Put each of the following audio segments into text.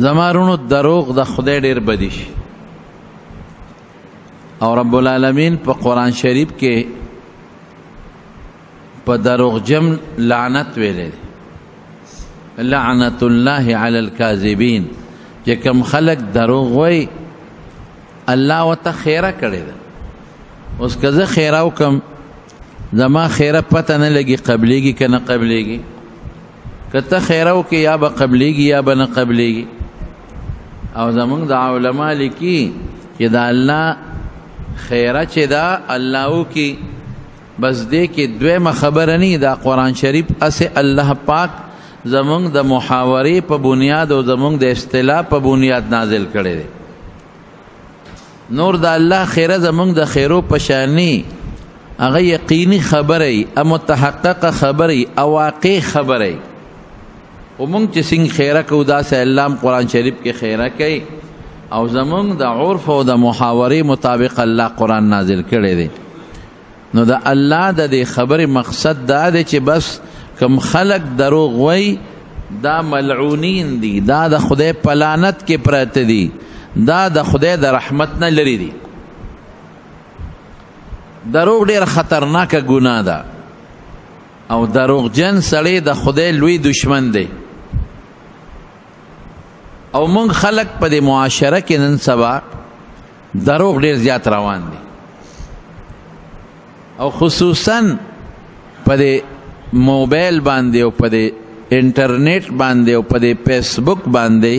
زمارونو دروغ د خدای ډیر بدی شي او رب العالمین په قران شریف کې په دروغ جم لعنت ویلې لعنت الله علی الكاذبین چې کم خلق دروغ وای الله وته خیره کړی ده اوس که زه خیره وکم زما خیره پته نه لګي قبلېږي که نه قبلېږي کته خیرو کې یا به قبليږي یا به نه قبليږي او زمونږ د علما لیکي چې دا الله خیره چې دا الله او کې بس دې کې دویمه خبره نه دا قران شریف اسه الله پاک زمونږ د محاورې په بنیاد او زمونږ د اصطلاح په بنیاد نازل کړي دي نور د الله خیره زمونږ د خیرو پشانی هغه یقیني خبره ای متحققه خبره ای او واقع خبره ای او مونږ چې څنګه خیره کو دا سه الله قرآن شریف کې خیره کوي او زمونږ د عرف او د محاورې مطابق الله قرآن نازل کړی دی نو د الله د دې خبرې مقصد دا دی چې بس کم خلق دروغ وای دا ملعونین دي دا د خدای په لعنت کې پراته دي دا د خدای د رحمت نه لري دي دروغ ډیر خطرناک ګناه ده او دروغ جن سړی د خدای لوی دشمن دی او مونږ خلق په دې معاشره کې نن سبا دروغ ډیر زیات روان دي او خصوصا په دې موبایل باندې او په دې انټرنیټ باندې او په دې فیسبوک باندې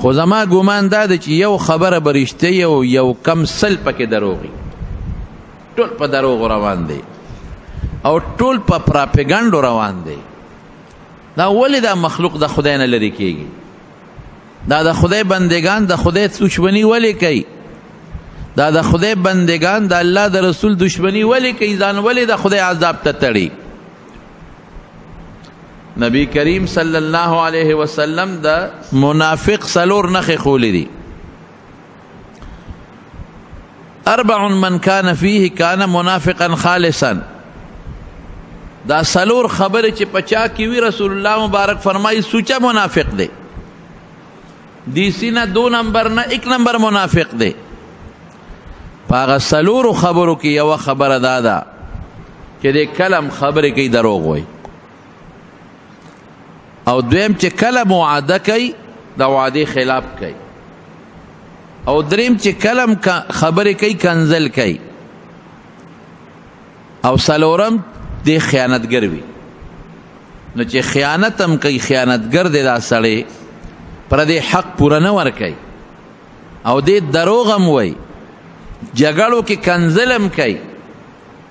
خو زما ګومان دا دی چې یو خبره برشته یو یو کم سل پکې دروغي ټول په دروغ روان دي او ټول په پراپګاندا روان دي دا ولې دا مخلوق د خدای نه لري کیږي دا د خدای بندگان د خدای دشمنی ولې کوي دا د خدای بندگان د الله د رسول دشمنی ولې کوي ځان ولې د خدای عذاب ته تړي نبی کریم صلی الله علیه وسلم د منافق سلور نخې خولې دي اربع من كان فيه كان منافقا خالصا دا سلور خبره چې پچا کی وی رسول الله مبارک فرمای سوچا منافق دی دی سینا دو نمبر نه ایک نمبر منافق دی پاغه سلور خبرو کې یو خبره دادا چې د کلم خبره کې دروغ وای او دویم چې کله مو وعده کوي د وعدې خلاف کوي او دریم چې کلم خبرې کوي کنزل کوي او سلورم دی خیانتګر وي نو چې خیانت هم کوي خیانتګر دی دا سړی پر دې حق پوره نه ور کوي او دې دروغ هم وایي جګړو کې کنزلم کوي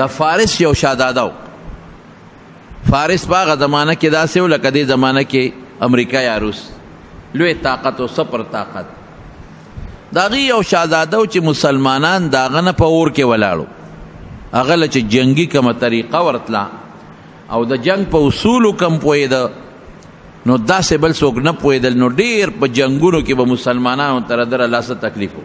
د فارس یو شاهزاده و فارس په هغه زمانه کې داسې و لکه دې زمانه کې امریکا یا روس لوی طاقت او سپر طاقت د هغې یو شاهزاده و چې مسلمانان د هغه نه په اور کې ولاړو هغه له چې جنګي کومه طریقه ورتله او د جنګ په اصولو کم پوهېده نو داسې بل څوک نه پوهېدل نو ډېر په جنګونو کې به مسلمانانو تر دره لاسه تکلیف و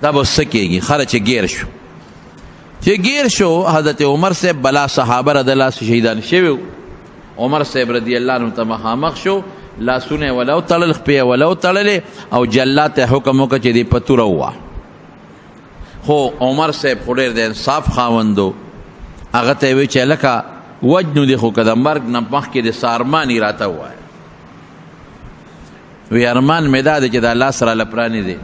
دا به څه کېږي خره چې ګیر شو چې ګیر شو حضرت عمر صاحب بلا صحابه رضی الله عنهم شهیدان شوي عمر صاحب رضی الله عنه ته مخامخ شو لاسونه ولو تړل خپې ولو تړل او جلات حکم وکړ چې دی پتور ووا خو عمر صاحب خډیر د انصاف خاوندو هغه ته وی چې لکه وجنو دی خو کده مرګ نه مخکې د سارمانی راته وای وی ارمان مې دا دی چې دا لاس راله پرانې دی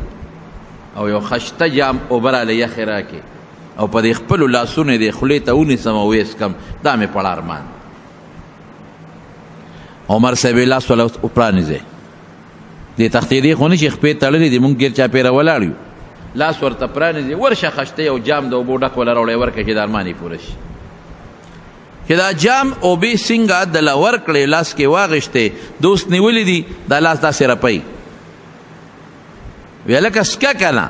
او یو خشته جام اوبه راله یخې راکې او په دې خپلو لاسونو دې خولې ته ونیسم او ویې څکم دا مې پړه ارمان عمر صاحب یې لاس وله پرانیزی دې تختې دې خو نه چې خپې تړلې دي مونږ ګیر چاپېره ولاړ یو لاس ورته پرانیزي ورشه خشته یو جام د اوبو ډک وله راوړی ورکه چې د ارمان یې پوره شي چې دا جام اوبه څنګه د لور کړې لاس کې واغشته دوست نیولې دي دا لاس داسې رپي ویلکه سکه کنه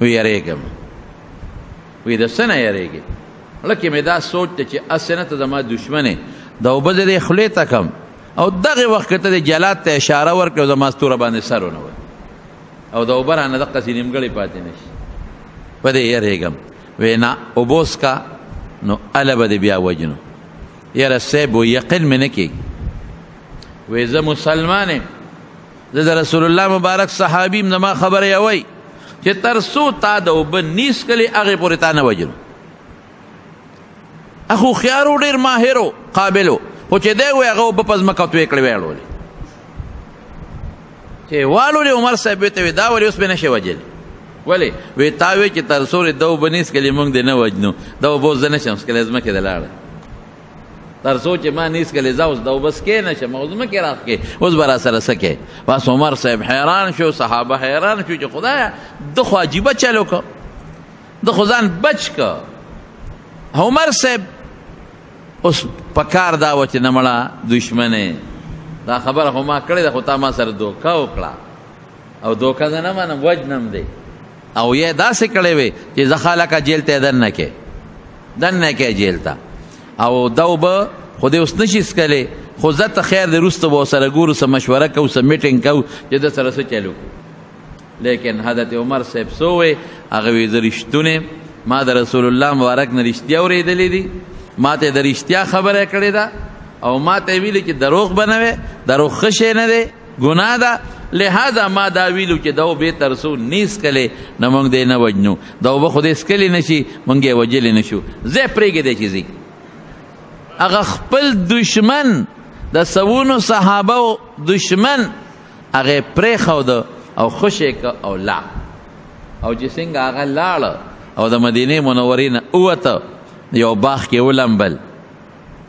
ویریږم وی د سنه یریږي لکه مې دا سوچ ته چې اسنه ته زما دشمنه دا وبد دې خلې تکم او دغه وخت ته د جلات ته اشاره ورکړ زما ستوره باندې سرونه او دا وبرانه د قصې نیمګړې پاتې نشي په دې یریږم وینا اوبوسکا نو اله به بیا وجنو یاره سیب و یقین مې نه کېږي وې زه مسلمان یم زه د رسول الله مبارک صحابي یم زما خبره یې وایي چې تر څو تا د اوبه نیس کلې هغې پورې تا نه وجنو هوښیار و ډېر ماهر و قابل و خو چې دی وایي هغه اوبه په ځمکه تویې کړې ویې اړولې چې والو له عمر صاحب ته دا ولې اوس به نشي وجل ولی وی تاوی چې تر سورې دو بنیس کلی مونږ دی نه وجنو دو بوز زنه شم سکلی زما کې دلاړه تر سو چې ما نیس کلی زاوس دو بس کې نه شم اوس ما کې راخ کې اوس برا سره سکه پس عمر صاحب حیران شو صحابه حیران شو چې خدایا د خو عجیب چلو کو د خدان بچ کو عمر صاحب اوس پکار دا و چې نه مړه دشمنه دا خبره خو ما کړې ده خو تا ما سره دوکه وکړه او دوکه زه نه منم وجنم دی او یې داسې کړې وې چې زه خلک جیل ته دننه کې دننه کې جیل ته او دا وبه خو دې اوس نشي سکلی خو زه ته خیر دې وروسته به سره ګورو څه مشوره کوو څه میټینګ کوو چې د سره څه چلو لیکن حضرت عمر صاحب سو وی هغه وی زرشتونه ما د رسول الله مبارک نه رښتیا اوریدلې دي ما ته د رښتیا خبره کړې ده او ما ته ویل چې دروغ بنوي دروغ خشه نه دی ګناه ده لہذا ما دا ویلو چې دا به ترسو نیس کله نه مونږ دې نه وجنو دا به خو دې سکلی نشي مونږ یې وجل نشو زه پرېګې دې چیزي هغه خپل دشمن د سوونو صحابه دشمن هغه یې پرېښوده او خوشې یې کړ او لاړ او چې څنګه هغه لاړ او د مدینې منورې نه ووته یو باغ کې ولمبل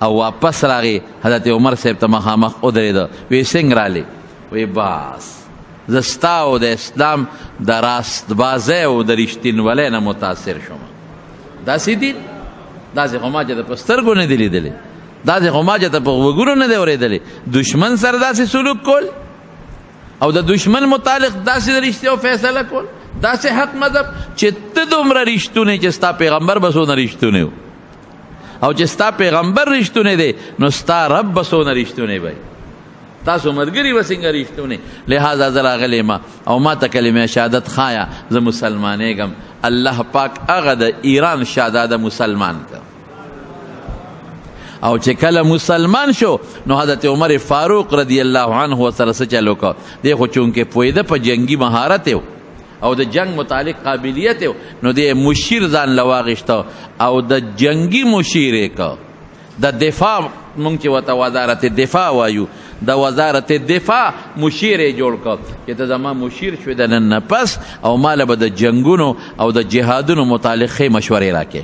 او واپس راغی حضرت عمر صاحب ته مخامخ ودرېده وی څنګه رالی وی باس زه ستا او د اسلام د راستبازۍ او د رښتینولۍ نه متاثر شوم داسې دین داسې خو ما چې د په سترګو نه دی لیدلی دا ځکه ما چې ته په وګورو نه دی اورېدلې دشمن سره داسې سلوک کول او د دشمن متعلق داسې رښتیا او فیصله کول داسې حق مذهب چې ته دومره رښتونی چې ستا پیغمبر به څونه رښتونی و او چې ستا پیغمبر رښتونی دی نو ستا رب به څونه رښتونی وي تاسو مرګري وسنګ رښتونه لہذا زرا غلې ما او ما ته کلمه شهادت خایا زه مسلمانېږم الله پاک هغه د ایران شهزاده مسلمان کړ او چې کله مسلمان شو نو حضرت عمر فاروق رضی الله عنه سره څه چلو کو دی خو چونکه پویده په جنگي مهارت یو او د جنگ متعلق قابلیت یو نو دی مشیر ځان لواغشت او د جنگي مشیر کو د دفاع مونږ چې وته وزارت دفاع وایو د وزارت دفاع مشیر جوړ کړ چې ته زما مشیر شوې د نن نه پس او مال به د جنگونو او د جهادونو متعلقې مشورې راکې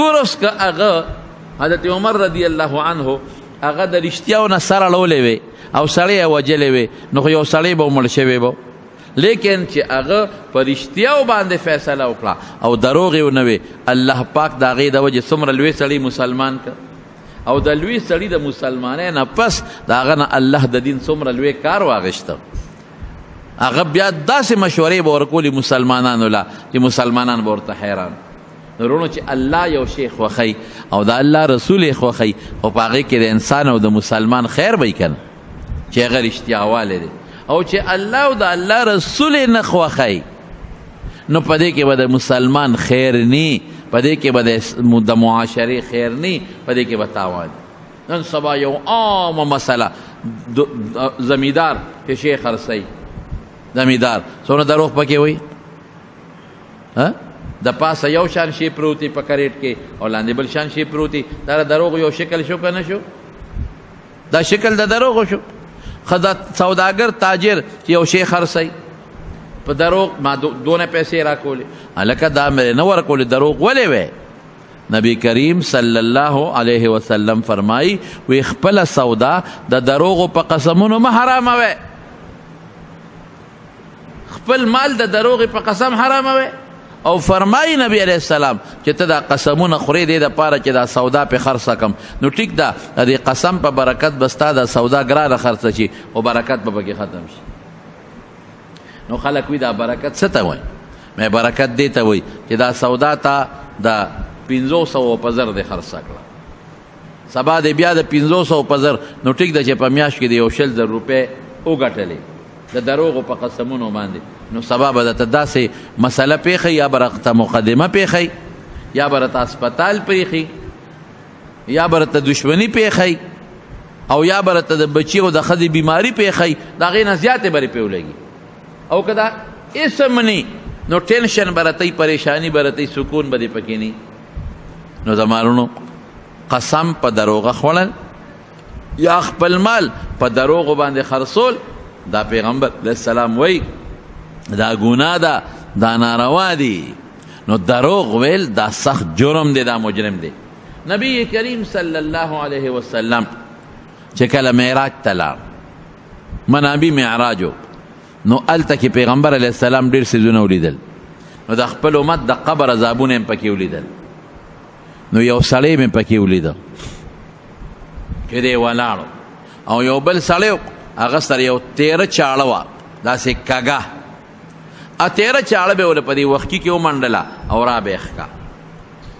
ګورس که هغه حضرت عمر رضی الله عنه هغه د رښتیاو نه سره لولې وي او سړی وجلې وي نو خو یو سړی به مړ شوی وو لیکن چې هغه په رښتیاو باندې فیصله وکړه او دروغ یې نه وي الله پاک د هغې د وجې څومره لوی سړی مسلمان کړ او د لوی سړی د مسلمانۍ نه پس د هغه نه الله د دین څومره لوی کار واغېسته هغه بیا داسې مشورې به ورکولې مسلمانانو له چې مسلمانان به ورته حیران ورونو چې الله یو شی خوښوي او د الله رسول یې خوښوي خو په هغې کې د انسان او د مسلمان خیر به یې که نه چې هغه رښتیاوالی دی او چې الله او د الله رسول یې نه خوښوي نو په دې کې به د مسلمان خیر نی په دې کې به د معاشرې خیر نی په دې کې به تاوان نن سبا یو عام مسله زمیدار چې شي خرڅي زمیدار څونه دروغ پکې وای ها د پاسه یو شان شي پروتي په کریټ کې او لاندې بل شان شي پروتي دا دروغ یو شکل شو کنه شو دا شکل د دروغ شو خدا سوداګر تاجر چې یو شي خرڅي په دروغ ما دونه پیسې راکولې الکه دا مې نه ورکولې دروغ ولې وې نبی کریم صلی الله علیه وسلم فرمای وی خپل سودا د دروغ په قسمونو مه حراموي خپل مال د دروغ په قسم حراموي او فرمای نبی علیہ السلام چې ته دا قسمونه خورې دې د پاره چې دا سودا په خرڅه کم نو ټیک دا د قسم په برکت بستا دا سودا ګرانه خرڅه شي او برکت په پکې ختم شي نو خلک وی دا برکت څه ته وای مې برکت دې ته وای چې دا سودا تا د 1500 په زر دې خرڅ کړه سبا دې بیا د 1500 په زر نو ټیک د چې په میاش کې دې یو شل زر روپې وګټلې د دروغ په قسمونو باندې نو سبا به ته داسې مسله پیخي یا برخته مقدمه پیخي یا برته هسپتال پیخي یا برته دشمنی پیخی او یا برته د بچی او د خدي بیماری پیخی دا غي نه زیاتې بری پیولګي او کدا اسمنی نو ټینشن برته پریشانی برته سکون بده پکینی نو زمارونو قسم په دروغه خوړل یا خپل مال په دروغ باندې خرصول دا پیغمبر علیہ السلام وای دا ګناه ده دا ناروا دي نو دروغ ویل دا سخت جرم دی دا مجرم دی نبی کریم صلی الله علیه وسلم چې کله معراج ته لاړ منابي معراجو نو الته کې پیغمبر علی السلام ډیر سيزونه ولیدل نو د خپل امت د قبر عذابونه هم پکې ولیدل نو یو سړی مې پکې ولید چې دی ولاړو او یو بل سړی هغه سره یو تیر چاړه وه داسې کږه اتیره چاړه به ول په دې وخت کې ومنډله او را به ښکا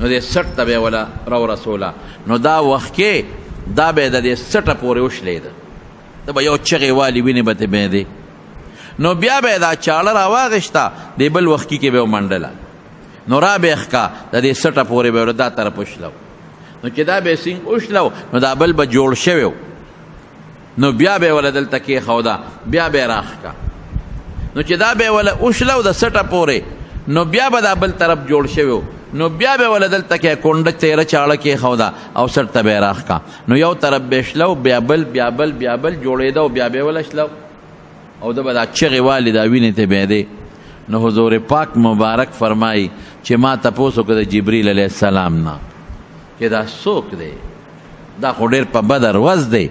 نو دې سټ ته به ول را رسوله نو دا وخت کې دا به د دې سټه پورې وشلې ده دا به یو چغې والی ویني به ته به دې نو بیا به دا چاړه را واغښتا دې بل وخت کې به ومنډله نو را به ښکا د دې سټه پورې به دا طرف وشلو نو چې دا به سنگ وشلو نو دا بل به جوړ شوی نو بیا به ول دلته کې خودا بیا به راخکا نو چې دا به ول اوشلو د سټه پوره نو بیا به دا بل طرف جوړ شوی نو بیا به ول دلته کې کونډه تیره چاړه کې خودا او سټه به راخکا نو یو طرف به شلو بیا بل بیا بل بیا بل جوړېدا او بیا به ول شلو او دا به دا چغې والي دا وینې ته به دی نو حضور پاک مبارک فرمایي چې ما تاسو کو د جبرئیل علی السلام نه چې دا څوک دی دا خو ډېر په بدر وز دی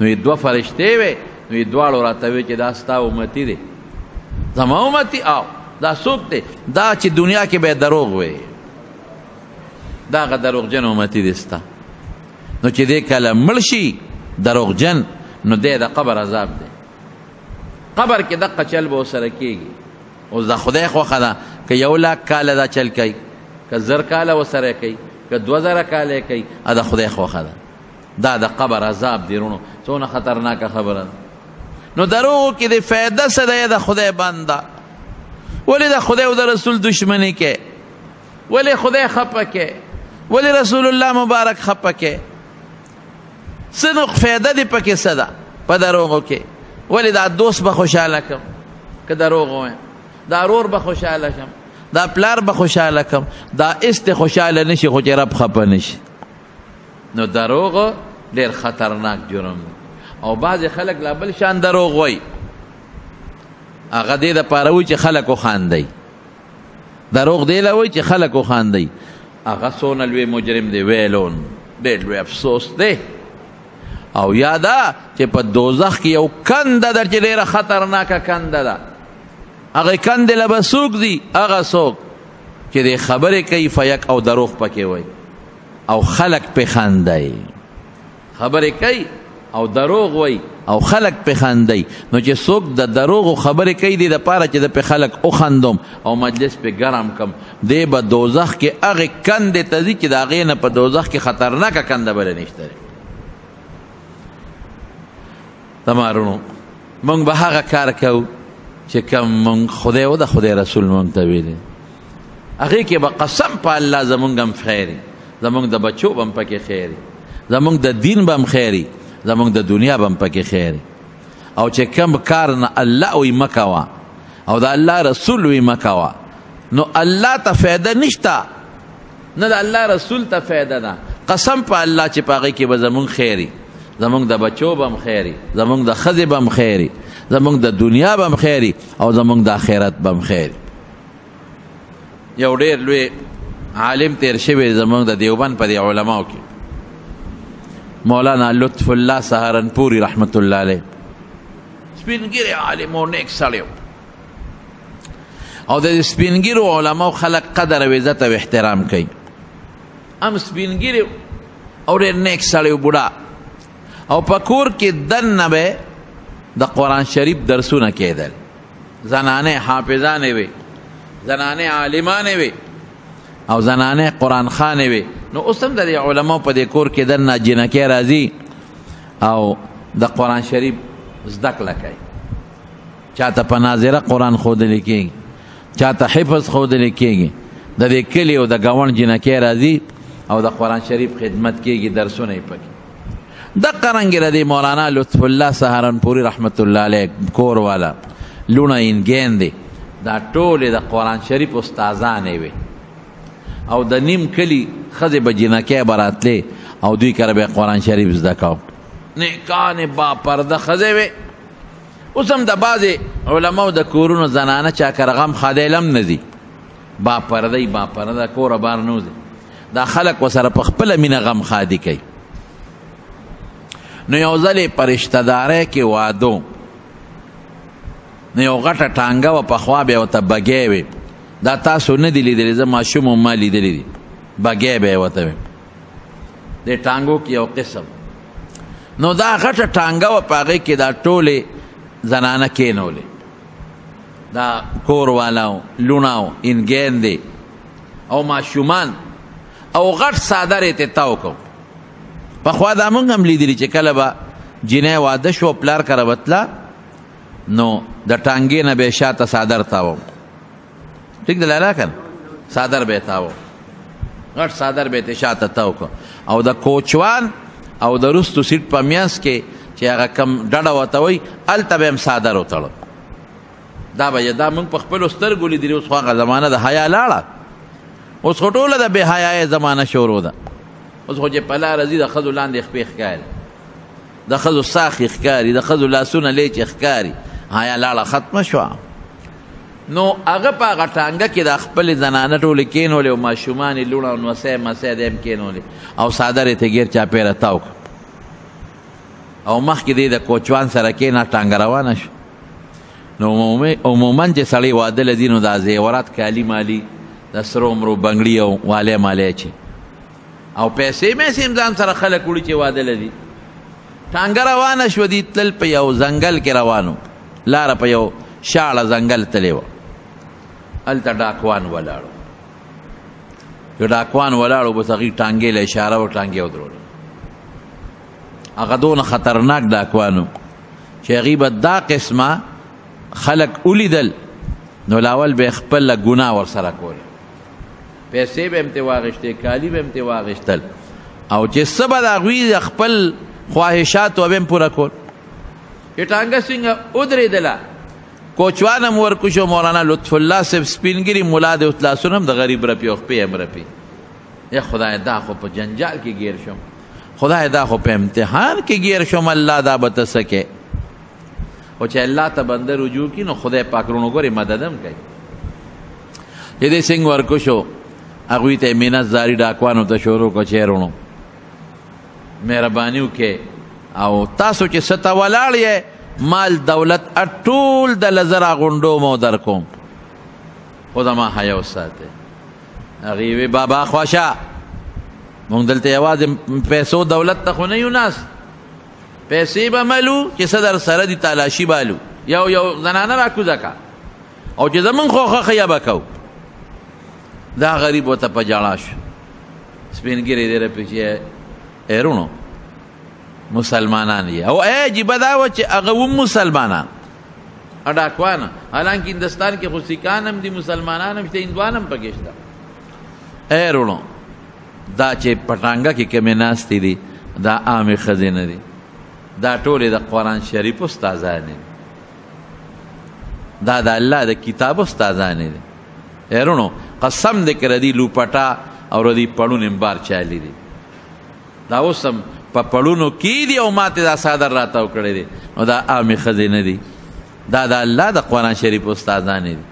نو یې دوه فرشتې وې نو یې دواړو راته وې چې دا ستا امتي دی زما امتي او دا څوک دی دا چې دنیا کې به دروغ وې داغه دروغجن امتي دی ستا نو چې دې کله مړ شي دروغجن نو دې د قبر عذاب دی قبر کې دقه چل به سره کېږي اوس د خدای خوخه ده که یو لاک کال دا چل کوي که زر کال وسره کوي که 2000 کال کوي دا خدای خوخه ده دا د قبر عذاب دی رونو څونه خطرناک خبره ده نو درو کې د فایده سره د خدای بندا ولې د خدای او د رسول دشمنی کې ولې خدای خپه کې ولې رسول الله مبارک خپه کې سنو فایده دی پکې صدا په دروغو کې ولی دا دوست به خوشاله کم که دروغ وایم دا رور به خوشاله کم دا پلار به خوشاله کم دا است خوشاله نشي خو چې رب خپه نشي نو دروغ ډیر خطرناک جرم دی او بعض خلک لا بل شان دروغ وای هغه دې د پاره و چې خلکو خاندي دروغ دی لوي چې خلکو خاندي هغه سونه لوی مجرم دی ویلون ډېر لوی افسوس دی او یادا چې په دوزخ کې یو کند در چې ډېره خطرناکه کند ده هغه کند له بسوک دی هغه سوک چې د خبرې کوي فیک او دروغ پکې وای او خلک په خاندای خبرې کوي او دروغ وایي او خلک پې خندي نو چې څوک د دروغو خبرې کوي دې دپاره چې د پې خلک وخندوم او مجلس پې ګرم کم دی به دوزخ کې هغې کندې ته ځي چې د هغې نه په دوزخ کې خطرناکه کنده بله نشته تمارونو مونږ به هغه کار کوو چې کوم مونږ خدای او د خدای رسول مونږ ته ویلي هغه کې به قسم په الله زمونږ هم خیر زمونږ د بچو بم پکې خیر زمونږ د دین بم خیر زمونږ د دنیا بم پکې خیر او چې کم کار نه الله وي مکوا او د الله رسول وي مکوا نو الله ته فایده نشته نه د الله رسول ته فایده ده قسم په الله چې پاغه کې به زمونږ خیری زمونږ د بچو به هم خیری زمونږ د ښځې به هم خیری زمونږ د دنیا به هم خیری او زمونږ د آخرت به هم خیری یو ډېر لوی عالم تیر شوی زمونږ د دیوبند په دی علماو کې مولانا لطف الله سهارنپوری رحمت الله علیه سپینګری عالم او نیک سړی او د سپینګیرو علماو خلق قدر او عزت او احترام کوي ام سپینګیر او ډېر نیک سړی بوډا او پکور کې دنه به د قران شریف درسونه کېدل زنانه حافظانه وي زنانه عالمانه وي او زنانه قران خانه وي نو اوس هم د علماو په دې کور کې دنه جنکه راځي او د قران شریف زده کړه کوي چاته په ناظره قران خودل کېږي چاته حفظ خودل کېږي د دې کلی او د گاون جنکه راځي او د قران شریف خدمت کیږي درسونه یې پکې د قرنګ را دي مولانا لطف الله سهارنپوري رحمت الله علیه کور والا لونه انګین دي دا ټول د قران شریف استادان وي او د نیم کلی خزه به جنکه براتلې او دوی کړه به قران شریف زده کاو نه کان با پرده خزه وي اوس هم د بعضې علماو د کورونو زنانه چا کر غم خادیل هم نه ځي با پردی با پرده کوره بار نه وځي دا خلک وسره په خپله مینه غم خادي کوي نو یو ځلې په رشتهدارۍ کې وادو نو یو غټه ټانګه وه پخوا بیا ورته بګی وې دا تاسو نه دي لیدلې زه ماشوم ما لیدلې دي بګی به یې ورته د ټانګو کې یو قسم نو دا غټه ټانګه و پاغه کې دا ټوله زنانه کینولې دا کور والاو لوناو انګین دی او ماشومان او غټ صادر ته تاو کو په خوا دا مونږ هم لیدلی چې کله به جنې واده شو پلار کړه وتلا نو د ټانګې نه به شاته صادر تاو ټیک د لالا کن صادر به تاو غټ صادر به تشاته تاو کو او د کوچوان او د رستو سیټ په میاس کې چې هغه کم ډډه وته وي الته به هم صادر وتړو دا به دا موږ په خپل سترګو لیدلی اوس هغه زمانہ د حیا لاړه اوس ټوله د بے حیاي زمانہ شروع ده اوس خو چې پلا رزي د خزو لاندې خپې ښکاري د خزو ساخ ښکاري د خزو لاسونه لیچ ښکاري حیا لاړه ختم شو نو هغه په هغه ټانګه کې د خپل زنانه ټولې کینولې او ماشومان یې لوڼه او نوسی مسۍ دی هم کینولې او څادر یې ترې ګیر چاپېره تاو کړ او مخکې دی د کوچوان سره کېنا ټانګه روانه شو نو عموما چې سړی واده لدی نو دا زیورات کالی مالی د سرو مرو بنګړي او والی مالی چې او پیسې مې سیم ځان سره خلک وړي چې واده لري ټانګه روانه شو دي تل په یو ځنګل کې روانو لار په یو شاړه ځنګل تلې و الته ډاکوان ولاړو یو ډاکوان ولاړو بس هغه ټانګې له اشاره و ټانګې ودرول هغه دون خطرناک ډاکوانو چې هغه به دا قسمه خلق ولیدل نو لاول به خپل ګناه ور سره کول پیسې به هم ترې واخېستې کالي به هم ترې واخېستل او چې څه به د هغوی د خپل خواهشاتو به هم پوره کول چې ټانګه څنګه ودرېدله کوچوان هم ورکو شو مولانا لطف الله صاحب سپینګري ملا د اتلاسون هم د غریب رپي او خپې هم رپي یا خدای دا خو په جنجال کې ګیر شم خدای دا خو په امتحان کې ګیر شم الله دا به ته څه کې او چې الله ته بنده رجوع کی نو خدای پاک رونو ګوري مددم کوي چې دې څنګه ورکو شو هغه ته مینا زاری ډاکوانو ته شروع کو چیرونو مهرباني وکې او تاسو چې ستا ولاړ یې مال دولت ټول د لزرا غونډو مو در کوم او زما حیا وساته هغه وی بابا خوشا مونږ دلته یوازې پیسو دولت ته خو نه یو ناس پیسې به ملو چې څه در سره دي تالاشي بالو یو یو زنانه را کوزه کا او چې زمون خوخه خیا به کو دا غریب وته په جاړا شو سپینګری دی رپی چې ایرونو مسلمانان یې او عجیب دا و چې هغه و مسلمانان اډاکوان حالانکه هندستان کې خو سکان هم دي مسلمانان هم شته هندوان هم پکې شته ایرونو دا چې پټانګه کې کمې ناستې دي دا عامې ښځې نه دي دا ټولې د قرآن شریف استادانې دي دا د الله د کتاب استادانې دي هرونو قسم دې کړه دي لوپټا او ردی پړون امبار چالي دي دا اوسم په پړونو کې دي او ماته دا صادر راتاو کړی دي نو دا عامې ښځې نه دي دا د الله د قرآن شریف استادانې دي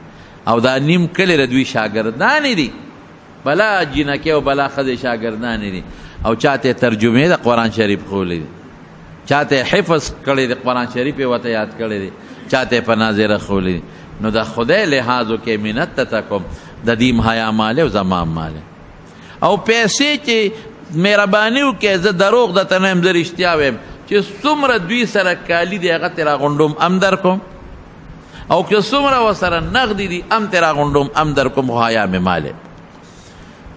او دا نیم کلی ردوی شاګردانې دي بلا جنکه او بلا خزه شاګردان دي او چاته ترجمه د قران شریف خولې چاته حفظ کړي د قران شریف وته یاد کړي دي چاته په ناظره خولې نو د خدای لحاظو کې منت تکم د دې حیا مال او زمام مال او پیسې چې مهرباني وکړي زه دروغ د تنم زرشتیا ویم چې څومره دوی سره کالی دی هغه تر غونډوم امدر کوم او که څومره وسره نغدی دی ام تیرا غونډوم ام در کوم خوایا می ماله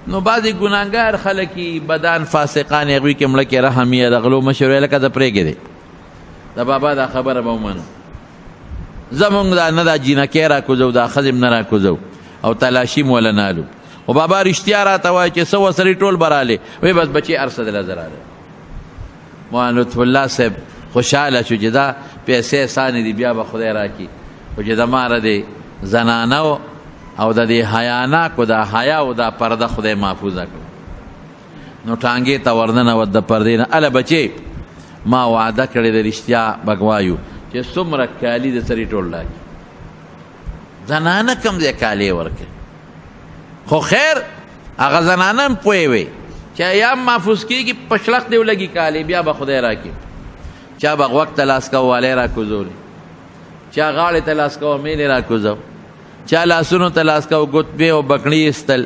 نو بعضی ګناګار خلکی بدان فاسقان یغوی کې ملک رحمیه رغلو مشوره لکه د پرېګې دی د بابا دا خبره به ومنه زمونږ دا نه دا جینکې را کوزو دا ښځې نه را کوزو او تلاشي مو وله نالو خو بابا رښتیا راته وایي چې څه وسرې ټول برالی وی بس بچې هر څه دله زراله مولانا لطف الله صاحب خوشاله شو چې دا پیسې سانې دی بیا به خدای راکړي خو چې د ماره دی زنانه او د دې حیانا کو دا حیا او دا پرده خدای محفوظ کړ نو ټانګې ته ورننه ود د پردې نه اله بچي ما وعده کړې د رښتیا بګوایو چې څومره کالی د سری ټول لاګي زنانه کم ځای کالې ورکړي خو خیر هغه زنانه هم پوه وي چې ایام محفوظ کېږي په شلخ دې ولګي کالې بیا به خدای راکړي چا به غوږ ته لاس کوه والی راکوزولي چا غاړې ته لاس کوه میلې راکوزو چا لاسونو ته لاس کوه ګوتمې او بکڼې ایستل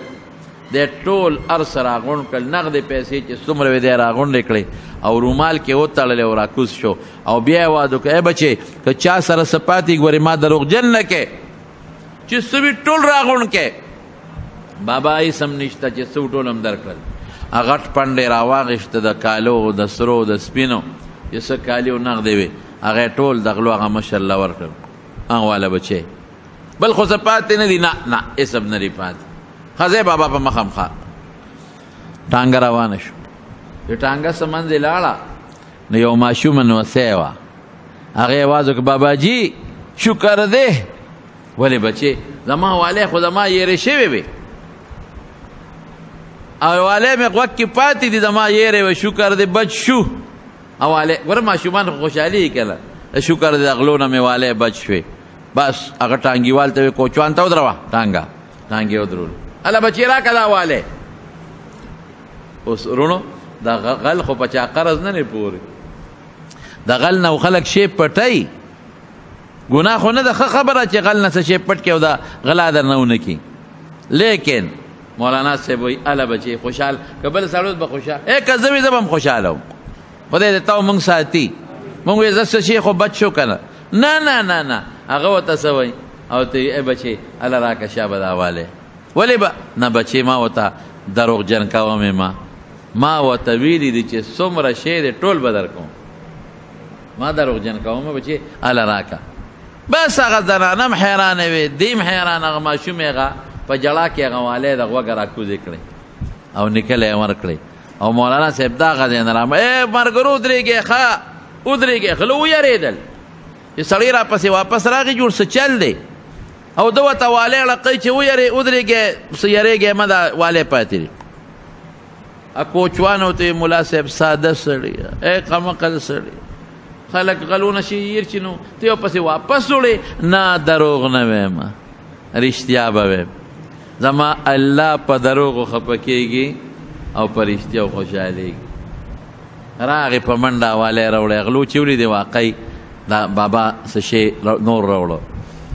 د ټول ارس راغونډ کړ نغد پیسې چې څومره وې دی راغونډې کړې او رومال کې وتړلې او راکوز شو او بیا یې واده وکړ ای بچې که چا سره څه پاتې ګورې ما دروغجن نه کې چې څه وي ټول راغونډ کې بابا یې سم نشته چې څه ټول هم درکړل غټ پنډې راواغېسته د کالو د سرو د سپینو چې څه کالي او نغدې وې هغه ټول د غلو هغه مشر له ورکړل هغه والا بچې بل خو څه پاتې نه دي نه نه اسب نه لري پاتې خزه بابا په مخم ښه ټانګه روانه شو د ټانګه سمنځ لاړه نو یو ماشوم نو سیوا هغه आवाज وک بابا جی شکر دې ولې بچي زما والي خو زما یې رشوي وي او والي مې غوږ کې پاتې دي زما یې ری شکر دې بچ شو او والي ګور ماشومان خوشحالي کړه شکر دې غلو نه مې والي بچ شوي بس هغه ټانګیوال ته کوچوان ته ودروا ټانګا ټانګي ودرول الا بچی را کدا والے اوس رونو دا غل خو پچا قرض نه نه پوري دا غل نو خلق شی پټای ګناه خو نه د خبره چې غل نه شی پټ کېو دا غلا در نه ونه کی لیکن مولانا صاحب وی الا بچی خوشحال کبل سړوت به خوشحال اے کزوی زبم خوشحالم خدای دې تاو مونږ ساتي مونږ یې زسه شي خو بچ شو کنه نه نه نه نه هغه وته سوي او ته یې بچي الله راکه شابه داواله ولې به نه بچي ما وته دروغ جن کاوم ما ما وته ویلي دي چې څومره شی دې ټول بدر کوم ما دروغ جن کاوم بچي الله راکه بس هغه زنانم حیرانه وي دیم حیران هغه ماشوم هغه په جړا کې هغه والي د غوګه راکوزې کړې او نکلې ورکړې او مولانا صاحب دا غزین را مې مرګرو درېږي ښا او درېږي غلو یریدل چې سړی را پسې واپس راغی جوړ څه چل دی او دو ته والې لقې چې و یری او درېږي څه یریږي ما دا والې پاتې دی ا کوچوانو ته مولا صاحب ساده سړی اے قمقل سړی خلک غلو نشي ير چینو ته پسې واپس وړي نه دروغ نه وېما رښتیا به وېما زما الله په دروغو خپه کېږي او په رښتیاو خوشحالېږي راغې په منډه والی راوړی غلو چې ولیدې واقعي دا بابا څه شی نور راوړو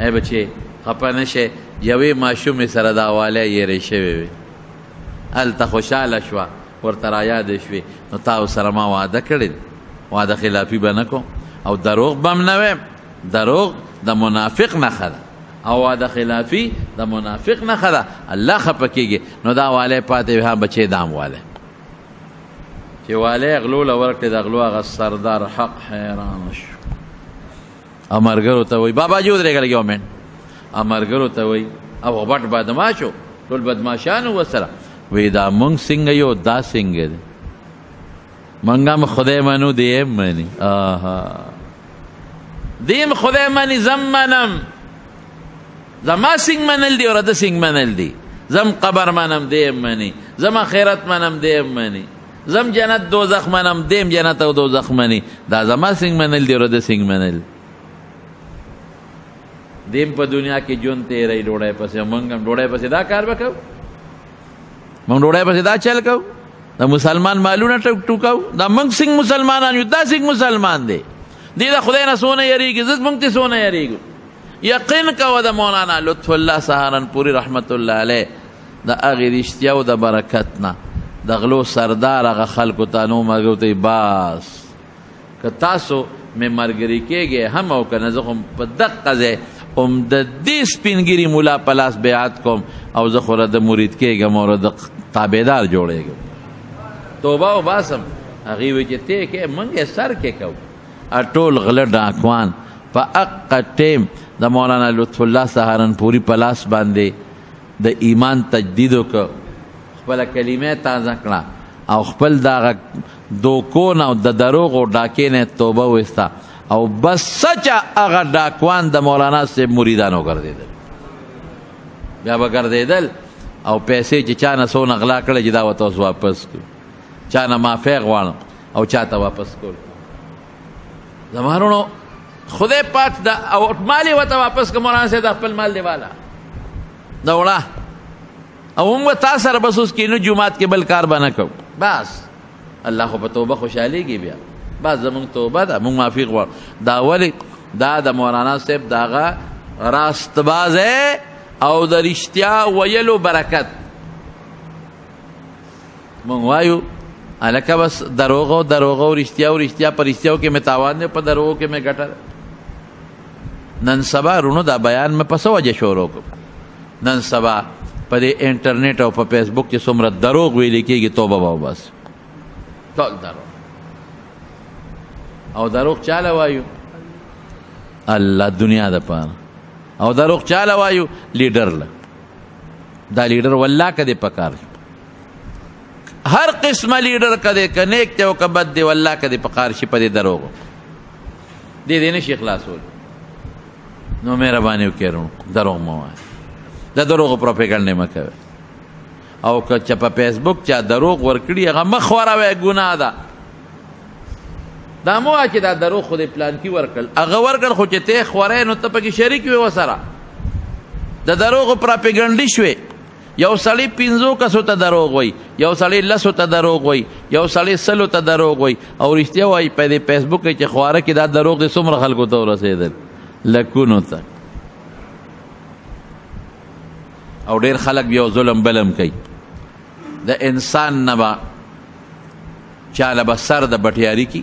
ای بچې خپه نه شی یوې ماشومې سره دا والی یېرې شوی وي هلته خوشحاله شوه ورته رایادې شوې نو تا سره ما واده کړی واده خلافي به نه کوم او دروغ به هم نه وایم دروغ د منافق نخه ده او وعده خلافی د منافق نخه ده الله خپه کیږي نو دا والے پاتې وه بچي دام والے چې والے غلو لورکړي د غلو غ سردار حق حیران شو امرګرو ته وای بابا جو درګل یو من امرګرو ته وای او غټ بدمعشو ټول بدمعشان وسره وې دا مونږ څنګه یو دا څنګه منګم خدای منو دیم منی آها دیم خدای منی زم منم زما سنگ منل دی اور د سنگ منل دی زم قبر منم دیم منی زم اخرت منم دیم منی زم جنت دوزخ منم دیم جنت او دوزخ منی دا زما سنگ منل دی اور د سنگ منل دی دیم په دنیا کې جون تیرې ډوړې پسې منګم ډوړې پسې دا کار وکړ مونږ ډوړای په دا چل کو دا مسلمان مالونه ټک ټکاو دا مونږ څنګه مسلمانان یو دا څنګه مسلمان دی دې دا خدای نه سونه یریږي زس مونږ ته سونه یریږي یقین کو دا مولانا لطف الله سهارنپوری رحمت الله علیه دا اغه رښتیا او د برکت نه د غلو سردار هغه خلکو ته نو مګو ته باس که تاسو مې مرګري کېږئ هم او کنه زه خو په دقه ځای هم د دې سپینګیري مولا په لاس بیعت کوم او زه خو د مرید کېږم او د تابعدار جوړېږم توبه او باسم هغه وی چې ته کې منګه سر کې کو ټول غله ډاکوان په اق ټیم د مولانا لطف الله سهارنپوری په لاس باندې د ایمان تجدید وک خپل کلمه تازه کړه او خپل دا دوکون او ددروغو ډاکې نه توبه وستا او بس سچا هغه ډاکوان د مولانا صاحب مریدان وګرځیدل بیا به ګرځیدل او پیسې چې چا نه سو نغلا کړې چې دا وته اوس واپس کو چا نه معافی غواړم او چا ته واپس کول زمارونو خدای پاک دا او مالی وته واپس کوم مولانا صاحب خپل مال دی والا دا وړه او موږ تاسو سره بس اوس کینو جمعات کې بل کار باندې کو بس الله خو په توبه خوشاليږي بیا بس زمونږ توبه ده مونږ معافي غواړو دا ولی دا د مولانا صاحب داغه راستبازه او د رښتیا ویلو برکت مونږ وایو الکه بس دروغ او دروغ او رښتیا او رښتیا پر رښتیاو کې متاوان نه په دروغ کې مې ګټه نن سبا رونو دا بیان مې پس وجه شروع کو نن سبا په دې انټرنیټ او په فیسبوک کې څومره دروغ ویل کېږي توبه به وباس ټول دروغ او دروغ چاله وایو الله دنیا د پاره او دروغ چاله وایو لیډر له دا لیډر والله کده پکار هر قسمه لیډر کده کنيک ته او کبد دی والله کده پکار شي په دې دروغ دې دې نشي خلاصول نو مهرباني وکړو درو مو دا دروغ پروپاګاندا مه کوي او که چې په فیسبوک چا دروغ ورکړي هغه مخ وراوي ګناه ده دا مو چې دا دروغ خو دې پلان کې ورکړل هغه ورکړ خو چې ته خورې نو ته پکې شریک وي وسره د دروغ پروپاګاندا شوي یو سړی پنځو کسو ته دروغ وای یو سړی لسو ته دروغ وای یو سړی سلو ته دروغ وای او رښتیا وای په دې فیسبوک کې خواره کې دا دروغ دې څومره خلکو ته ورسېدل لکونو ته او ډیر خلک بیا ظلم بلم کوي د انسان نه به چاله به سر د بټیاري کی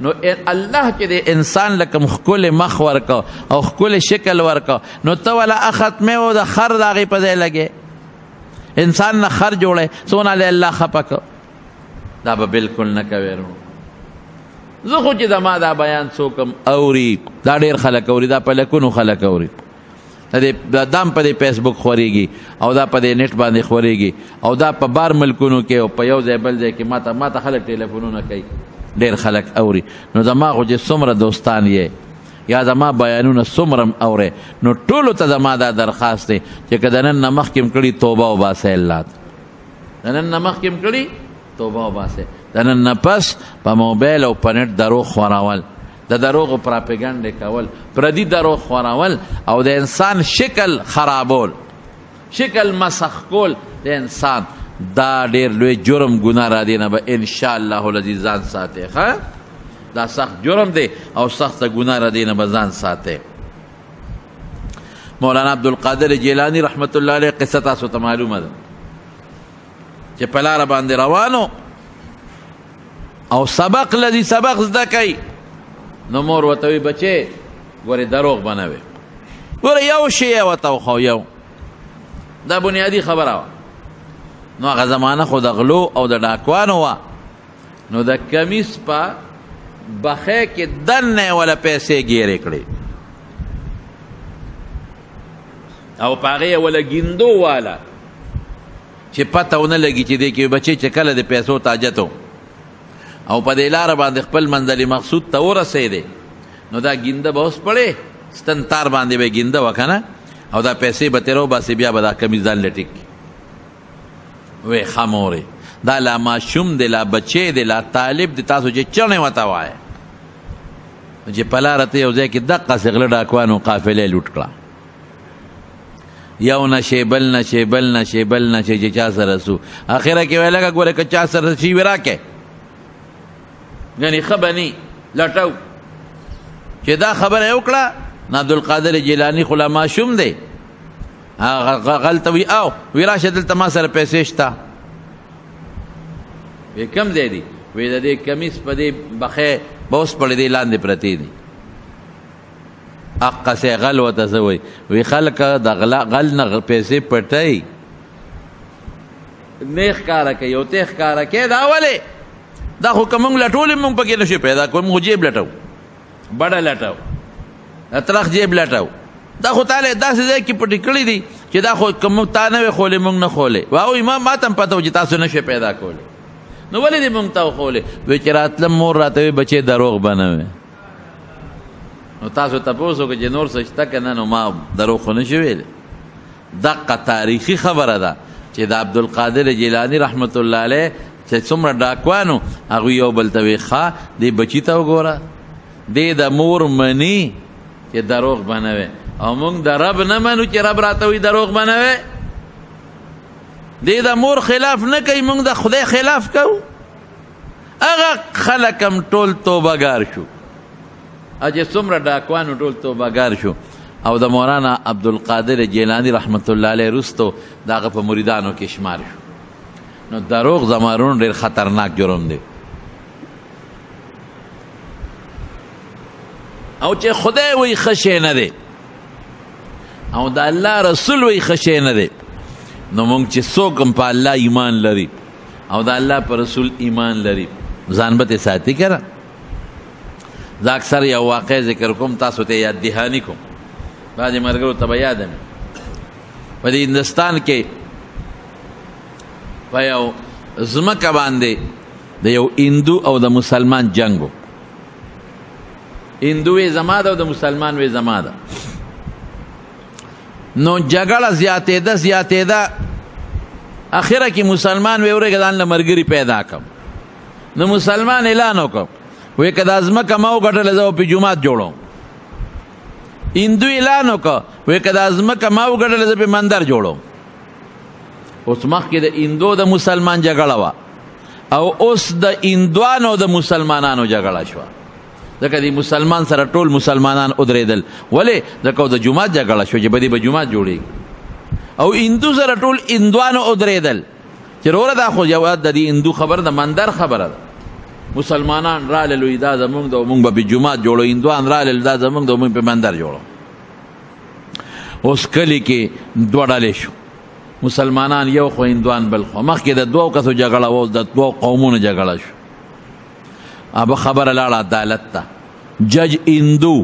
نو الله چې د انسان لکم خکل مخ ورکو او خکل شکل ورکو نو ته ولا اختمه او د خر داغه په ځای لګي انسان نه خر جوړه سونه له الله خپک دا به بالکل نه کوي ورو زه خو چې دا ما دا بیان څوکم اوري دا ډیر خلک اوري دا په لکونو خلک اوري دا دام په فیسبوک خوريږي او دا په نت باندې خوريږي او دا په بار ملکونو کې او په یو ځای بل ځای کې ماته ماته خلک ټلیفونونه کوي ډیر خلک اوري نو زما خو چې څومره دوستان یې یا زما بیانونه څومره اوري نو ټولو ته زما دا درخواست دی چې که د نن نه مخکې هم کړي توبه وباسئ الله ته د نن نه مخکې هم کړي توبه وباسئ د نن نه پس په موبایل او په نټ درو خورول د دروغو پراپګنډې کول پردي درو خورول او د انسان شکل خرابول شکل مسخ کول د انسان دا ډیر لوی جرم ګناه را دینه به ان شاء الله الذي ځان ساتي ها دا سخت جرم دی او سخت ګناه را دینه به ځان ساتي مولانا عبدالقادر جیلانی رحمت الله علیه قصه تاسو ته معلومه ده چې په لار باندې روانو او سبق لذي سبق زده کوي نو مور وته وي بچي ګوره دروغ بنوي ګوره یو شی وته خو یو دا بنیادی خبره وا نو هغه زمانہ خو د غلو او د ډاکوانو وا نو د کمیس په بخې کې دنه ولا پیسې ګیرې کړې او پاغه ولا ګیندو والا چې پته ونه لګي چې دې کې بچي چې کله د پیسو تاجتو او په دې لار باندې خپل منځلي مقصود ته ورسېده نو دا ګینده به اوس پړې ستن تار باندې به ګینده وکنه او دا پیسې به تیرو باسي بیا به دا کمیزان لټیک وې خمورې دا لا ماشوم دی لا بچی دی لا طالب دی تاسو چې چڼې وته وایې چې په لاره ته یو ځای کې دقه سغله ډاکوانو قافله لوټ کړه یو نشي بل نشي بل نشي بل نشي چې چا سره سو اخره کې ویلګه ګوره که چا سره شي وراکه یعنی خبني لټاو چې دا خبره وکړه نادل قادر جیلانی خلا ماشوم دی هغه غلطه وی او وی راشه دلته ما سره پیسې شته وی کم ځای دی وی د دې کمیس په دې بخې به اوس پړې دی لاندې پرتې دی اقا سه غل وته زوی وی خلک د غلا غل نه پیسې پټای نیخ کار کوي او تیخ کار کوي دا ولی دا خو کوم لټول مونږ پکې نشي پیدا کوم خو جیب لټو بڑا لټاو اطلاق جیب لټاو دا خو تعالی داسې ځای کې پټې کړې دي چې دا خو کوم تا نه خولې مونږ نه خولې واو امام ما تم پته چې تاسو نشه پیدا کولې نو ولې دې مونږ ته خولې وې چې راتلم مور راته بچي دروغ بنوي نو تاسو تاسو کې چې نور څه شته کنه نو ما دروغ نه شویل دقه تاریخي خبره ده چې د عبد القادر جیلانی رحمت الله علیه چې څومره ډاکوانو هغه یو بل ته وی ښا دی بچی ته وګوره دی د مور منی چې دروغ بنوي او موږ د رب نه منو چې رب راته وی دروغ بنوي دی د مور خلاف نه کوي موږ د خدای خلاف کوو هغه خلکم ټول توبګار شو اجه څومره ډاکوانو ټول توبګار شو او د مولانا عبدالقادر جیلانی رحمت الله علیه رستو داغه په مریدانو کې شمار شو نو دروغ زمارون ډیر خطرناک جرم دی او چې خدای وی خشه نه دی او د الله رسول وی خشه نه دی نو مونږ چې څوک هم په الله ایمان لري او د الله پر رسول ایمان لري ځان به ساتي کړه دا اکثر یو واقع ذکر کوم تاسو ته یاد دهانی کوم بعضې مرګرو ته به یاد مې په دې هندوستان کې په یو زمکه باندې د یو هندو او د مسلمان جنگ وو هندو وی زما ده او د مسلمان وی زما ده نو جګړه زیاتې ده زیاتې ده اخره کې مسلمان وی ورګه ځان لمرګری پیدا کم نو مسلمان اعلان وکړ وې کدا ازمه کماو غټل زو په جمعات جوړو هندو اعلان وکړ وې کدا ازمه کماو غټل زو په مندر جوړو اوس مخکې د هندو د مسلمان جګړه وه او اوس د هندوانو د مسلمانانو جګړه شوه ځکه د مسلمان سره ټول مسلمانان ودرېدل ولې ځکه د جمعات جګړه شو چې بدی به جمعات جوړي او هندو سره ټول هندوانو ودرېدل چې وروره دا خو یو د دې هندو خبر د مندر خبره ده مسلمانان را لوي دا زمونږ د مونږ به جمعات جوړو هندوان را لوي دا زمونږ د مونږ په مندر جوړو اوس کلی کې دوه ډلې شو مسلمانان یو خو هندوان بل خو مخکې د دوو کسو جګړه وه اوس د دوو قومونو جګړه شو اب خبره لاړه عدالت ته جج هندو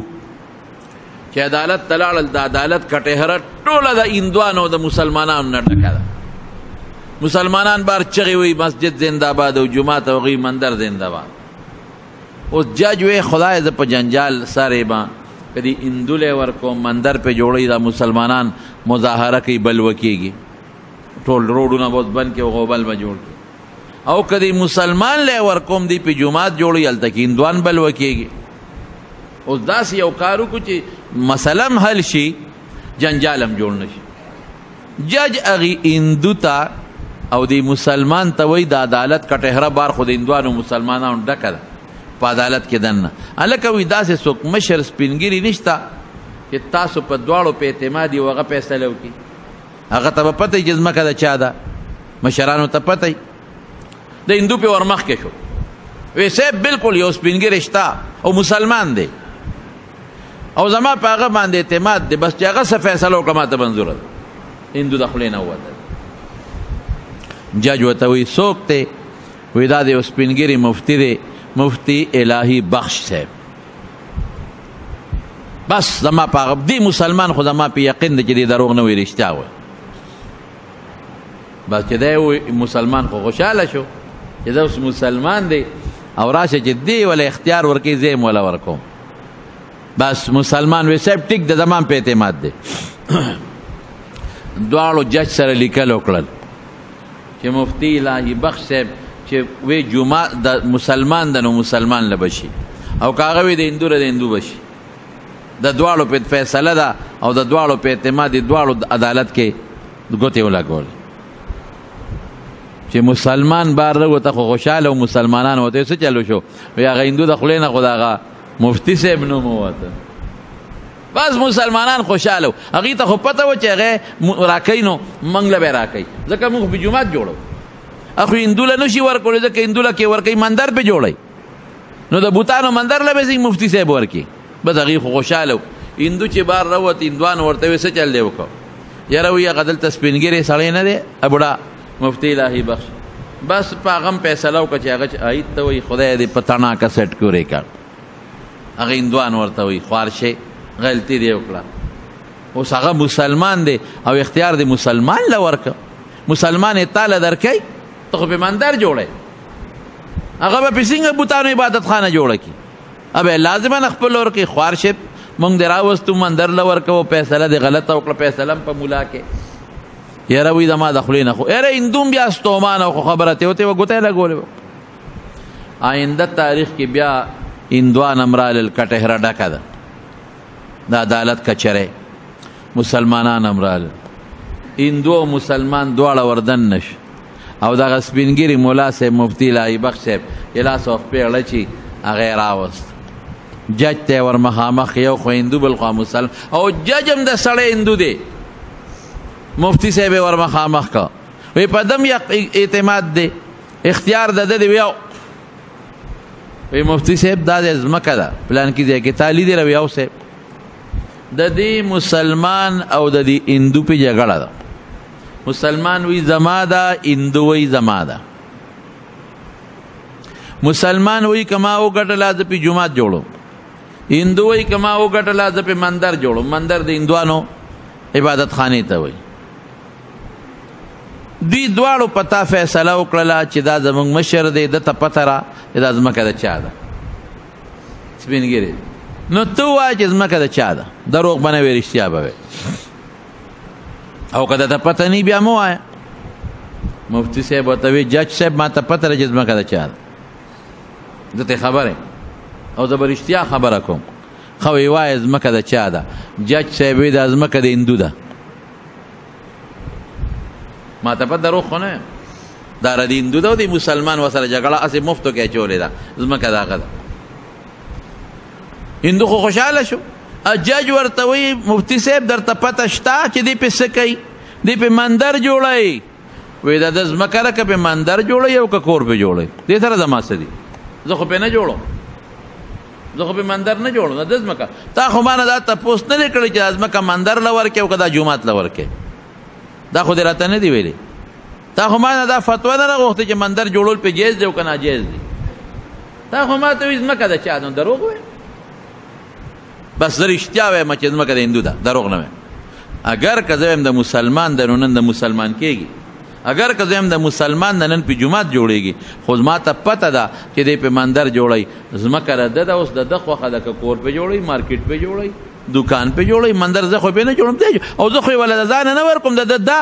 چې عدالت ته لاړل د عدالت کټهره ټوله د هندوانو او د مسلمانانو نه ډکه ده مسلمانان بار چغې وي مسجد زنده باد او جمعه توغي مندر زنده باد اوس جج وی خدای ز په جنجال سره با کدی اندول ورکو مندر په جوړی دا مسلمانان مظاهره کوي بل وکیږي ټول روډونه بوت بند کې غوبل به جوړ او کدی مسلمان له ورکوم دی په جمعات جوړی الته کې اندوان بل وکیږي اوس داس یو کارو کو چې مسلم حل شي جنجالم جوړ نشي جج اغي اندو تا او دی مسلمان ته وای د عدالت کټهره بار خو د اندوانو مسلمانانو ډکه ده په عدالت کې دنه الکه وی داسې څوک مشر سپینګری نشتا چې تاسو په دواړو په اعتماد یو غو فیصله وکي هغه ته پته یې جزمه کده چا ده مشرانو ته پته یې د هندو په ورمخ کې شو ویسه بالکل یو سپینګری شتا او مسلمان دی او زما په هغه باندې اعتماد دی بس چې هغه څه فیصله وکړه ما ته منظور ده هندو د خلې نه وته جج وته وی سوک ته وی دا د سپینګری مفتی دی مفتی الهی بخش صاحب بس زما په هغه دی مسلمان خو زما په یقین دی چې دی دروغ نه وی رښتیا وای بس چې دی مسلمان خو خوشاله شو چې دا مسلمان دی او راشه چې دی ولا اختیار ورکی زیم ولا ورکوم بس مسلمان وی صاحب ټیک د زمان په اعتماد دی دواړو جج سره لیکل وکړل چې مفتی الهی بخش صاحب چې وی جمعه د مسلمان د نو مسلمان لبشي او کاغه وی د هندو له هندو بشي د دواړو په فیصله ده او د دواړو په اعتماد د دواړو عدالت کې ګوتې ولګول چې مسلمان بار له ته خوشاله او مسلمانان وته څه چلو شو ویا غیندو د خلینه خداغه مفتی صاحب نو موته بس مسلمانان خوشاله هغه ته خو پته و چې هغه راکینو منګله به راکې ځکه موږ به جمعات جوړو اخو اندوله نشي ورکول ځکه اندوله کې ورکې مندر به جوړي نو د بوتانو مندر لبه زی مفتی صاحب ورکی بس هغه خو خوشاله اندو چې بار راوت اندوان ورته وسه چل دی وکړه یاره وی غدل تسپینګری سړی نه دی ابړه مفتی الهی بخش بس پاغم فیصله وکړه چې هغه آیت ته وي خدای دې په تنا کسټ کې ورې کړ هغه اندوان ورته وي خوارشه غلطي دی وکړه اوس هغه مسلمان دی او اختیار دی مسلمان له ورکه مسلمان یې تاله درکې ته خو به مندر جوړې هغه به پسینګ بوتانو عبادت خانه جوړه کی ابه لازمه خپل ور کې خوارشه مونږ دراوستو مندر لور کو فیصله دی غلطه وکړه فیصله په مولا کې یاره وی زما د خلې نه خو یاره اندوم بیا ستومان او خبره ته وته وګته لګولې آینده تاریخ کې بیا اندوان امرال کټهره ډکه ده د عدالت کچره مسلمانان امرال اندو او مسلمان دواړه وردن نش او د غسبینګری مولا سه مفتی لای بخش سه الاس او پیړه چی هغه راوست جج ته ور مخامخ یو خو هندو بل خو مسلمان او ججم د سړی هندو دی مفتی صاحب ور مخامخ کا وی په دم یق اعتماد دی اختیار د دې ویاو وی مفتی صاحب دا د زمکه ده پلان کې دی کې تالی دی ویاو صاحب د دې مسلمان او د دې هندو په جګړه ده مسلمان وی زما ده هندو وی زما ده مسلمان وی کما او ګټل د په جمعه جوړو هندو وی کما او ګټل د په مندر جوړو مندر د هندوانو عبادت خانه ته وای دوی دواړو پتا فیصله وکړه چې دا زمونږ مشر دی د تپترا دا زمکه د چا ده سپینګری نو ته وای چې زمکه د چا ده دروغ بنه ورشتیا به او کده ته پته نه بیا مو وای مفتی صاحب ته وی جج صاحب ما ته پته راځي زمکه د چا ده دته خبره او زبرشتیا خبره کوم خو یې وایي ځمکه د چا ده جج صاحب وایي دا ځمکه د هندو ده ما ته په درو خو نه دا ردی هندو ده او د مسلمان وسره جګړه اسې مفتو کې چولې ده ځمکه د هغه ده هندو خو خوشحاله شو جج ورته وایي مفتی صاحب درته پته شته چې دی په څه کوي دی په مندر جوړوي وې دا د ځمکه را که په مندر جوړوي او که کور په جوړوي دې سره زما څه دي زه خو په نه جوړوم زه خو به مندر نه جوړم د ځمکه تا خو ما نه دا تپوس نه لیکل چې ځمکه مندر لور کې او کدا جمعات لور کې دا خو دراته نه دی ویلي تا خو ما نه دا فتوا نه غوښته چې مندر جوړول په جایز دی او کنه جایز دی تا خو ما ته ځمکه د چا نه دروغ وي بس درشتیا وایم چې ځمکه د هندو ده دروغ نه وایم اگر که زه د مسلمان درونن د مسلمان کېږي اگر که زم د مسلمان نن په جمعات جوړیږي خو ما ته پته ده چې دې په مندر جوړي زما کړه د اوس د د خوخه د کور په جوړي مارکیټ په جوړي دکان په جوړي مندر زه خو به نه جوړم دی او زه خو ولدا ځان نه ورکوم د د دا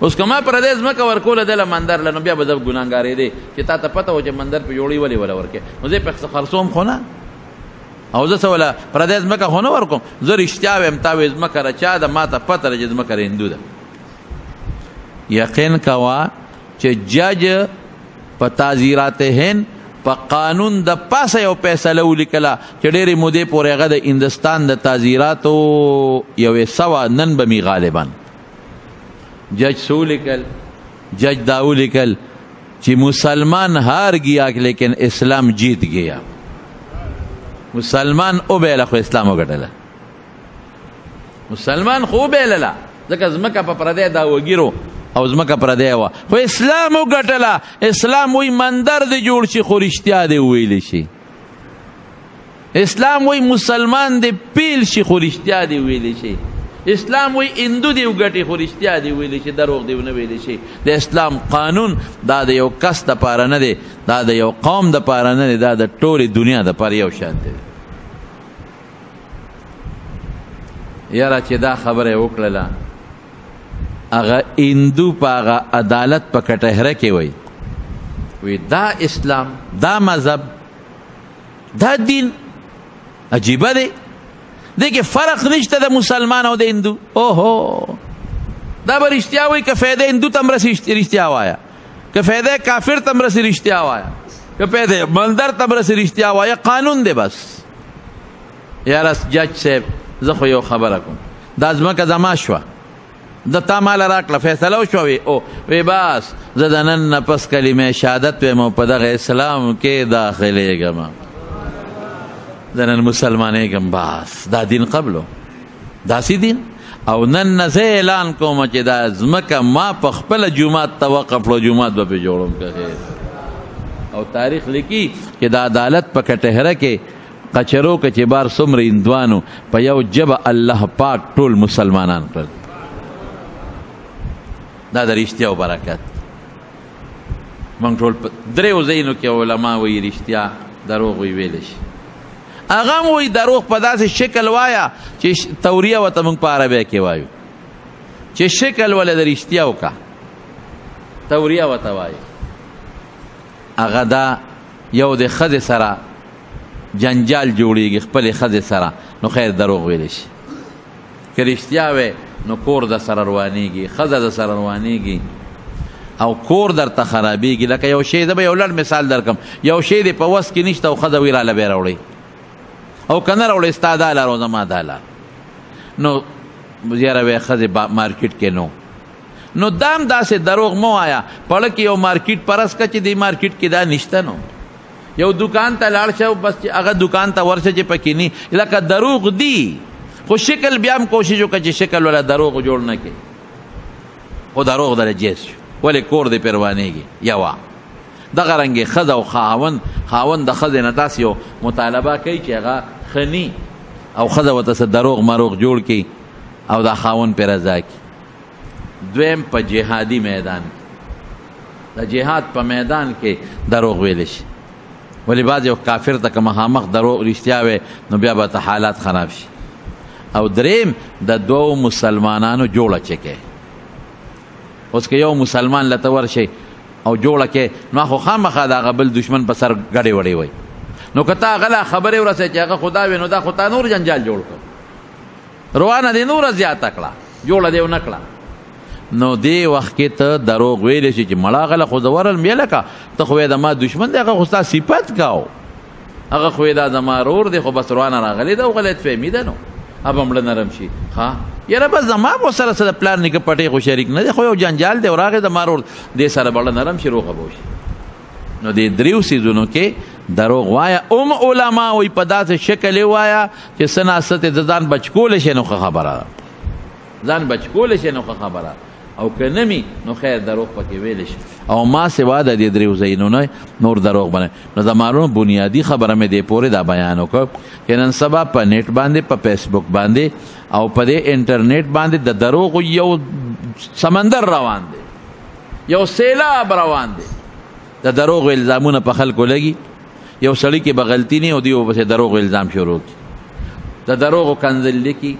اوس کما پر دې زما کور کوله د مندر لنو بیا به د ګناګارې دی چې تا ته پته و چې مندر په جوړي ولې ولا ورکه نو زه په خرصوم خو نه او زه سواله پر دې زما خو نه ورکوم زه رښتیا ویم تا وې زما کړه چا د ما ته پته لږ زما کړه هندو ده یقین کوا چې جج په تعزیراتهن په قانون د پاسه یو فیصله ولیکله چې ډېرې مودې پورې هغه د هندستان د تعزیراتو یوې سوه نن به مي غالبا جج څه ولیکل جج دا ولیکل چې مسلمان هار گیا لیکن اسلام جیت گیا مسلمان او بیله خو اسلام وګټله مسلمان خو بیللا ځکه زمکه په پردې دا وګیرو او زمکه پردې وا خو اسلام وګټلا اسلام وی مندر دی جوړ شي خو رښتیا دی ویل شي اسلام وی مسلمان دی پیل شي خو رښتیا دی ویل شي اسلام وی اندو دی وګټي خو رښتیا دی ویل شي دروغ دی نه ویل شي د اسلام قانون دا د یو کس د پاره نه دی دا د یو قوم د پاره نه دی دا د ټوله دنیا د پاره یو شان دی یاره چې دا خبره وکړله هغه هندو په هغه عدالت په کټهره کې وای وی دا اسلام دا مذهب دا دین عجیبه دی دغه فرق نشته د مسلمان او د هندو اوهو دا به رښتیا وای که فایده هندو تم رسې رښتیا وایا که فایده کافر تم رسې رښتیا وایا که فایده ملدر تم رسې رښتیا وایا قانون دی بس یاره جج صاحب زه خو یو خبره کوم دا ځمکه زما شوه د تا مال راکړه فیصله وشوه وی او وی بس زه د نن نه پس کلمه شهادت ویم او په دغه اسلام کې داخلېږم زه نن مسلمانېږم بس دا دین قبلو داسې دي او نن نه زه اعلان کوم چې دا ځمکه ما په خپل جمعات ته وقف کړو جمعات به جوړوم که او تاریخ لیکي چې د عدالت په کټهره کې قچرو کې چې بار څومره اندوانو په یو جبه الله پاک ټول مسلمانان کړل دا د رښتیا او برکت مونږ ټول درې وزینو کې علما وی رښتیا دروغ وی ویل شي هغه هم وایي دروغ په داسې شکل وایه چې توریه ورته موږ په عربی کې وایو چې شکل ولې د رښتیا وکړه توریه ورته وایي هغه دا یو د ښځې سره جنجال جوړیږي خپلې ښځې سره نو خیر دروغ ویلی شي که رښتیا وی نو کور درسره روانیږي ښځه درسره روانیږي او کور درته خرابیږي لکه یو شی زه به یو لړ مثال درکم یو شی دی په وس کې نشته او ښځه وی راله به راوړي او که نه راوړي ستا دا لار او زما دا لار نو یاره وی ښځې مارکیټ کې نو نو دام داسې دروغ مو آیا پړه کې یو مارکیټ پرس که چې دی مارکیټ کې دا نشته نو یو دکان ته لاړ شه بس چې هغه دکان ته ورشه چې پکې ني لکه دروغ دی خو شکل بیا هم کوشش وکړه چې شکل ولا دروغ جوړ نه کړي خو دروغ دره جیس ولې کور دې پروانېږي یوا دغه رنګې خزه او خاون خاون د خزه نه تاسو یو مطالبه کوي چې هغه خني او خزه وته دروغ مروغ جوړ کړي او دا خاون پر رضا کړي دویم په جهادي میدان کې د جهاد په میدان کې دروغ ویل شي ولی بعض یو کافر ته که مخامخ دروغ رښتیا وي نو بیا به حالات خراب شي او دریم د دوو مسلمانانو جوړه چکه اوس که یو مسلمان لته ورشي او جوړه کې نو خو خامخا دا غبل دشمن په سر غړې وړې وي نو کته غلا خبره ورسې چې هغه خدا وینو دا خو تا نور جنجال جوړ کړ روانه دې نور زیاته کړه جوړه دې ونه کړه نو دی وخت کې ته دروغ ویل شي چې مړه غله خو زورل مې لکه ته خو د ما دشمن دی هغه خو ستا صفت کاو هغه خو دا زما رور دی خو بس روانه راغلی دا غلط فهمي ده نو اب مړ نرم شي ها یاره بس زما په سره سره پلان نه کې پټې خو شریک نه دی خو یو جنجال دی راغی زما رور دې سره بل نرم شي روغه بوشي نو دې دریو سیزونو کې دروغ وایا ام علما وي په داسې شکل وایا چې سنا ست د ځان بچکول شي نو خبره ځان بچکول شي نو خبره او کنه می نو خیر دروغ پکې ویل شي او ما سوا د دې دریو زینو نه نور دروغ بنه نو زمارو بنیادی خبره مې دې پوره دا بیان وکړ چې نن سبا په نت باندې په فیسبوک باندې او په دې انټرنیټ باندې د دروغ یو سمندر روان دی یو سیلاب روان دی د دروغ الزامونه په خلکو لګي یو سړی کې بغلتی نه او دی په دروغ الزام شروع کی د دروغ کنزل لکی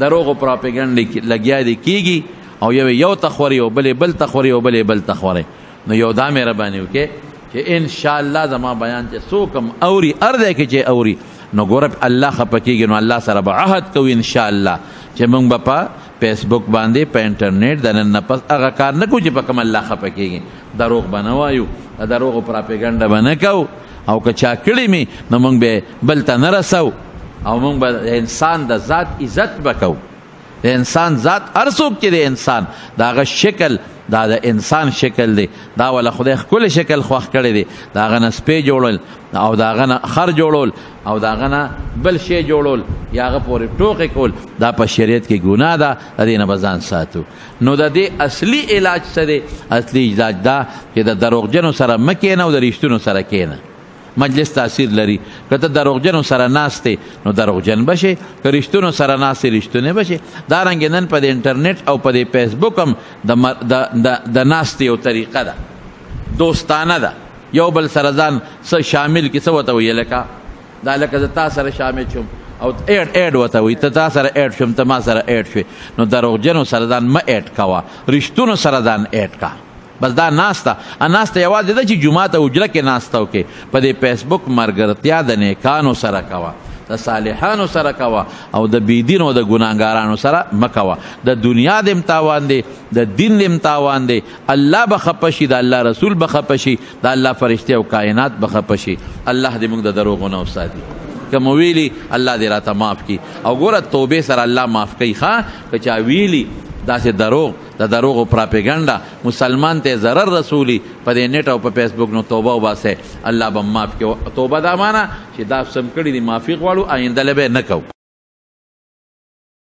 دروغ پروپاګاندا لګیا دی کیږي او یو یو تخوري او بل بل تخوري او بل بل تخوري نو یو دا مې ربانی وکي چې ان شاء الله زما بیان چې سوکم اوري ارده کې چې اوري نو ګورب الله خپکیږي نو الله سره به عهد کوي ان شاء الله چې موږ به فیسبوک باندې په انټرنیټ د نن نه پس هغه کار نه کو چې په کوم الله خپه کېږي دروغ به نه وایو د دروغو پراپیګنډه به نه کوو او که چا کړي مې نو موږ به بل ته نه رسو او موږ به انسان د ذات عزت به کوو د انسان ذات هر څوک چې د انسان د هغه شکل دا د انسان شکل دی دا ولا خدای خپل شکل خوښ کړی دی دا غنسپې جوړل او دا غنه خر جوړول او دا غنه بل شی جوړول یا غ پورې ټوکې کول دا په شریعت کې ګناه ده د دې نه بزان ساتو نو د دې اصلي علاج څه دی اصلي علاج دا چې د دروغجنو سره مکه نه او د رښتونو سره کینه مجلس تاثیر لري که ته دروغجنو سره ناشته نو دروغجن بشي که رښتونو سره ناشته رښتونه بشي دا رنګ نن په انټرنیټ او په فیسبوک هم د د د ناشته یو طریقه ده دوستانه ده یو بل سره ځان سره شامل کی څه وته وی لکه دا لکه زه تا سره شامل شوم او اډ اډ وته وی ته تا سره اډ شوم ته ما سره اډ شوې نو دروغجنو سره ځان م اډ کوه رښتونو سره ځان اډ کا بس دا ناسته اناسته یوازې ده چې جمعه ته اجره کې ناسته وکې په دې فیسبوک مرګرتیا د نیکانو سره کوه د صالحانو سره کوه او د بيدین او د ګناګارانو سره مکوه د دنیا د امتاوان دی د دین د امتاوان دی الله به خپه شي د الله رسول به خپه شي د الله فرشته او کائنات به خپه شي الله دې موږ د دروغو نه وساتي که مو ویلي الله دې راته معاف کړي او ګوره توبې سره الله معاف کوي ښه که چا ویلي داسې دروغ د دا دروغو پراپیګنډه مسلمان ته ضرر رسولي په دې نیټ او په فیسبوک نو توبه وباسه الله به معاف کړي توبه دا معنا چې دا سم کړي دي معافي غواړو آینده له به نه کوو